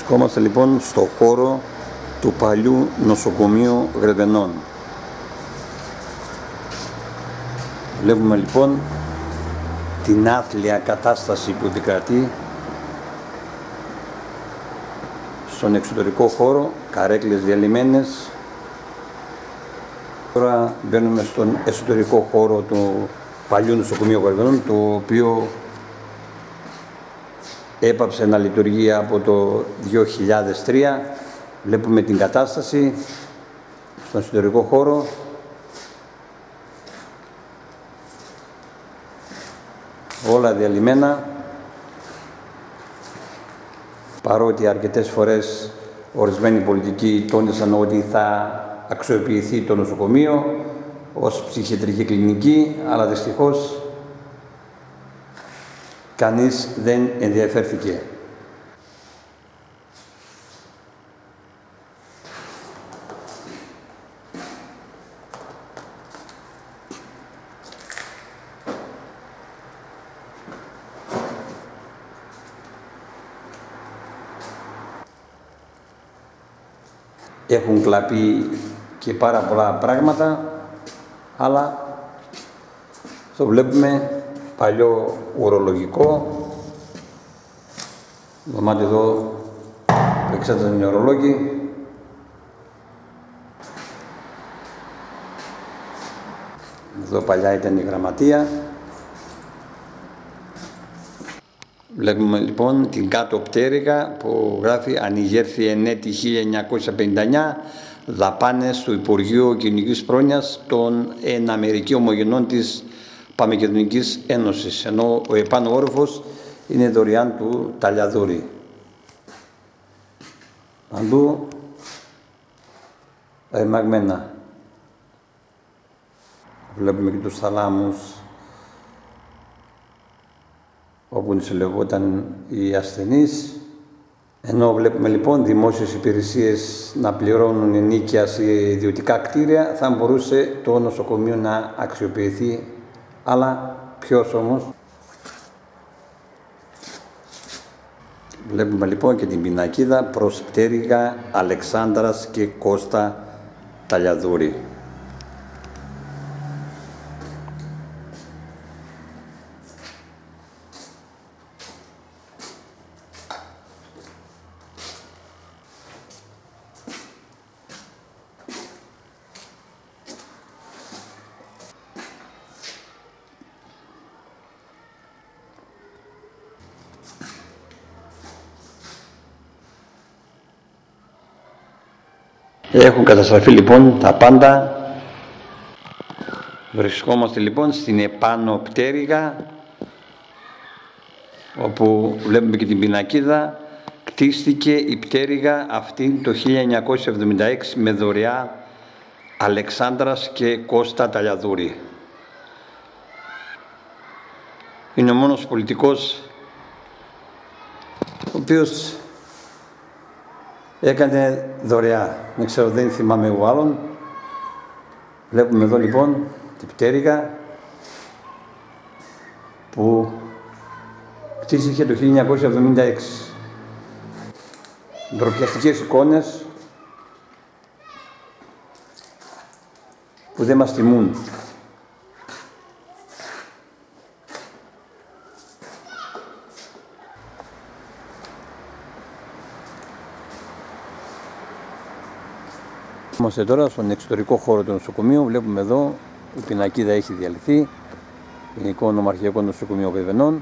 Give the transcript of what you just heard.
Βρισκόμαστε λοιπόν στο χώρο του παλιού νοσοκομείου Γρεβενών. Βλέπουμε λοιπόν την άθλια κατάσταση που επικρατεί στον εξωτερικό χώρο, καρέκλες διαλυμένες. Τώρα μπαίνουμε στον εσωτερικό χώρο του παλιού νοσοκομείου Γρεβενών, το οποίο έπαψε να λειτουργεί από το 2003. Βλέπουμε την κατάσταση στον εσωτερικό χώρο. Όλα διαλυμένα. Παρότι αρκετές φορές ορισμένοι πολιτικοί τόνισαν ότι θα αξιοποιηθεί το νοσοκομείο ως ψυχιατρική κλινική, αλλά δυστυχώς κανείς δεν ενδιαφέρθηκε. Έχουν κλαπεί και πάρα πολλά πράγματα, αλλά το βλέπουμε παλιό ουρολογικό. Δωμάτιο εδώ που εξέταζαν οι ουρολόγοι. Εδώ παλιά ήταν η γραμματεία. Βλέπουμε λοιπόν την κάτω πτέρυγα που γράφει «Ανηγέρθη ενέτη 1959 δαπάνες του Υπουργείου Κοινωνικής Πρόνοιας των εναμερική ομογενών της Παμεκεντρικής Ένωσης, ενώ ο επάνω όροφος είναι δωρεάν του Ταλιαδούρη. Παντού ρεμαγμένα. Βλέπουμε και τους θαλάμους όπου συλλεγόταν οι ασθενείς. Ενώ βλέπουμε λοιπόν δημόσιες υπηρεσίες να πληρώνουν ενίκεια σε ιδιωτικά κτίρια, θα μπορούσε το νοσοκομείο να αξιοποιηθεί αλλά ποιος όμως; Βλέπουμε λοιπόν και την πινακίδα προς πτέρυγα Αλεξάνδρας και Κώστα Ταλιαδούρη. Έχουν καταστραφεί λοιπόν τα πάντα. Βρισκόμαστε λοιπόν στην επάνω πτέρυγα όπου βλέπουμε και την πινακίδα κτίστηκε η πτέρυγα αυτή το 1976 με δωρεά Αλεξάνδρας και Κώστα Ταλιαδούρη. Είναι ο μόνος πολιτικός ο οποίος έκανε δωρεά. Δεν ξέρω, δεν θυμάμαι εγώ άλλον. Βλέπουμε εδώ λοιπόν την πτέρυγα που κτίστηκε το 1976. Ντροπιαστικές εικόνες που δεν μας τιμούν. Είμαστε τώρα στον εξωτερικό χώρο του νοσοκομείου. Βλέπουμε εδώ η πινακίδα έχει διαλυθεί. Γενικό Νομαρχιακό Νοσοκομείο Βεβενών.